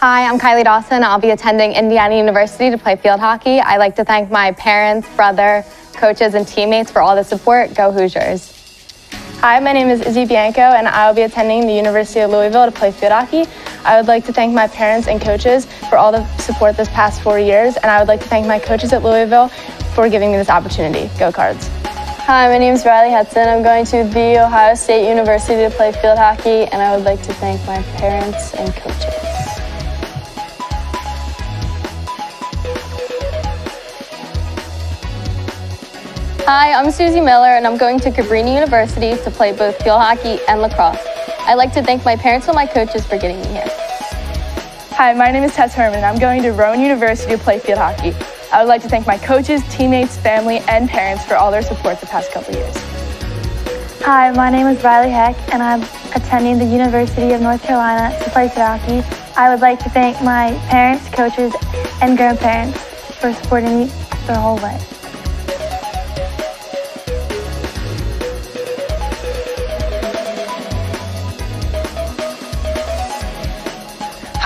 Hi, I'm Kylie Dawson. I'll be attending Indiana University to play field hockey. I'd like to thank my parents, brother, coaches, and teammates for all the support. Go Hoosiers. Hi, my name is Izzy Bianco, and I will be attending the University of Louisville to play field hockey. I would like to thank my parents and coaches for all the support this past four years, and I would like to thank my coaches at Louisville for giving me this opportunity. Go Cards. Hi, my name is Riley Hudson. I'm going to The Ohio State University to play field hockey, and I would like to thank my parents and coaches. Hi, I'm Susie Miller, and I'm going to Cabrini University to play both field hockey and lacrosse. I'd like to thank my parents and my coaches for getting me here. Hi, my name is Tess Herman, and I'm going to Rowan University to play field hockey. I would like to thank my coaches, teammates, family, and parents for all their support the past couple years. Hi, my name is Riley Heck, and I'm attending the University of North Carolina to play field hockey. I would like to thank my parents, coaches, and grandparents for supporting me the whole way.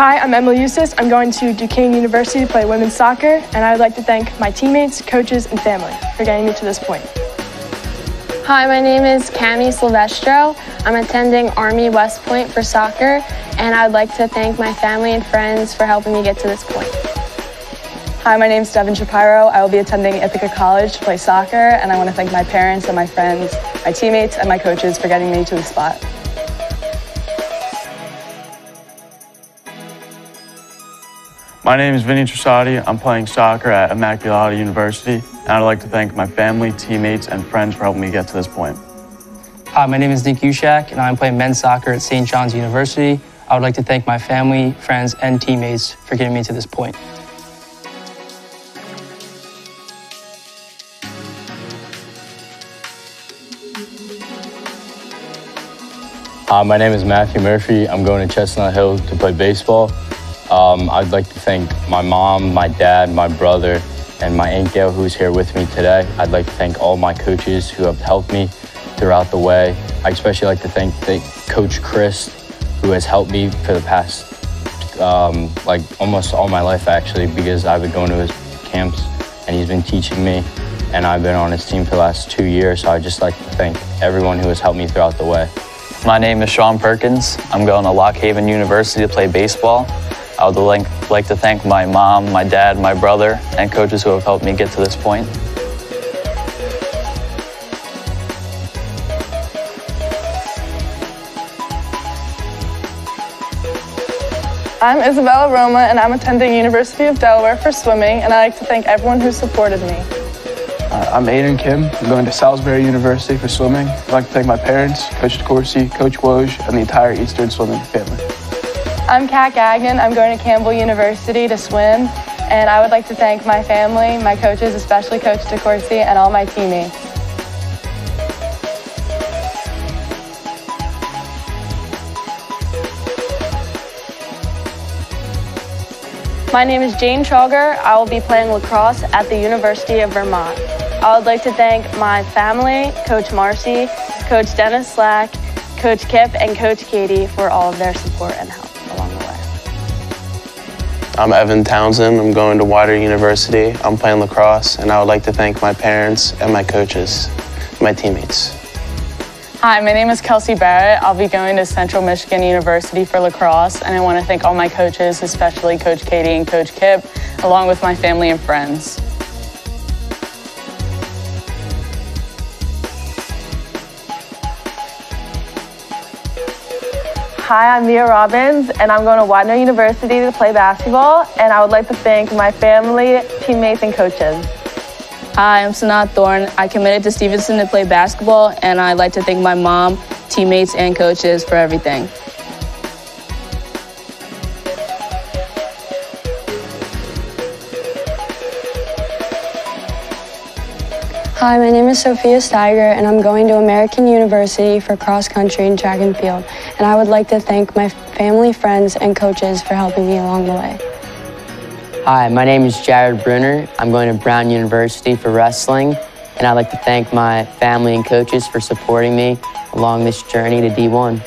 Hi, I'm Emily Eustace. I'm going to Duquesne University to play women's soccer, and I would like to thank my teammates, coaches, and family for getting me to this point. Hi, my name is Cami Silvestro. I'm attending Army West Point for soccer, and I would like to thank my family and friends for helping me get to this point. Hi, my name is Devin Shapiro. I will be attending Ithaca College to play soccer, and I want to thank my parents and my friends, my teammates, and my coaches for getting me to the spot. My name is Vinny Trasati. I'm playing soccer at Immaculata University, and I'd like to thank my family, teammates, and friends for helping me get to this point. Hi, my name is Nick Ushak, and I'm playing men's soccer at St. John's University. I would like to thank my family, friends, and teammates for getting me to this point. Hi, my name is Matthew Murphy. I'm going to Chestnut Hill to play baseball. Um, I'd like to thank my mom, my dad, my brother, and my Aunt Gail, who's here with me today. I'd like to thank all my coaches who have helped me throughout the way. I especially like to thank the Coach Chris, who has helped me for the past, um, like almost all my life actually, because I've been going to his camps and he's been teaching me, and I've been on his team for the last two years. So I'd just like to thank everyone who has helped me throughout the way. My name is Sean Perkins. I'm going to Lock Haven University to play baseball. I would like, like to thank my mom, my dad, my brother, and coaches who have helped me get to this point. I'm Isabella Roma, and I'm attending University of Delaware for swimming, and I'd like to thank everyone who supported me. Uh, I'm Aiden Kim. I'm going to Salisbury University for swimming. I'd like to thank my parents, Coach DeCourcy, Coach Woj, and the entire Eastern swimming family. I'm Kat Gagnon. I'm going to Campbell University to swim, and I would like to thank my family, my coaches, especially Coach DeCourcy, and all my teammates. My name is Jane Chalger. I will be playing lacrosse at the University of Vermont. I would like to thank my family, Coach Marcy, Coach Dennis Slack, Coach Kip, and Coach Katie for all of their support and help. I'm Evan Townsend. I'm going to Widener University. I'm playing lacrosse, and I would like to thank my parents and my coaches, my teammates. Hi, my name is Kelsey Barrett. I'll be going to Central Michigan University for lacrosse, and I want to thank all my coaches, especially Coach Katie and Coach Kip, along with my family and friends. Hi, I'm Mia Robbins, and I'm going to Widener University to play basketball, and I would like to thank my family, teammates, and coaches. Hi, I'm Sanat Thorne. I committed to Stevenson to play basketball, and I'd like to thank my mom, teammates, and coaches for everything. Hi, my name is Sophia Steiger, and I'm going to American University for cross country and track and field. And I would like to thank my family, friends, and coaches for helping me along the way. Hi, my name is Jared Bruner. I'm going to Brown University for wrestling, and I'd like to thank my family and coaches for supporting me along this journey to D1.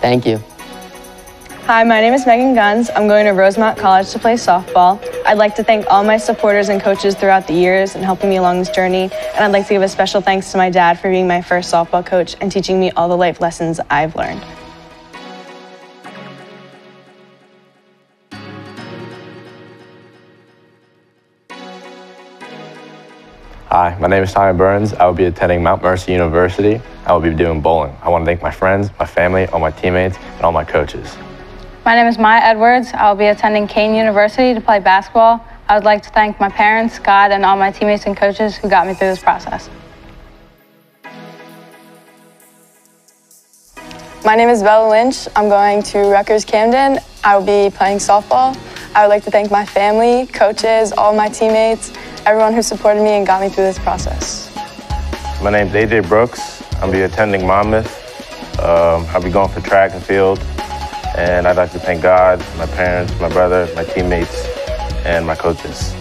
Thank you. Hi, my name is Megan Guns. I'm going to Rosemont College to play softball. I'd like to thank all my supporters and coaches throughout the years and helping me along this journey. And I'd like to give a special thanks to my dad for being my first softball coach and teaching me all the life lessons I've learned. Hi, my name is Tommy Burns. I will be attending Mount Mercy University. I will be doing bowling. I want to thank my friends, my family, all my teammates, and all my coaches. My name is Maya Edwards. I will be attending Kean University to play basketball. I would like to thank my parents, God, and all my teammates and coaches who got me through this process. My name is Bella Lynch. I'm going to Rutgers Camden. I will be playing softball. I would like to thank my family, coaches, all my teammates, everyone who supported me and got me through this process. My name is AJ Brooks. I'll be attending Monmouth. Um, I'll be going for track and field. And I'd like to thank God, my parents, my brother, my teammates, and my coaches.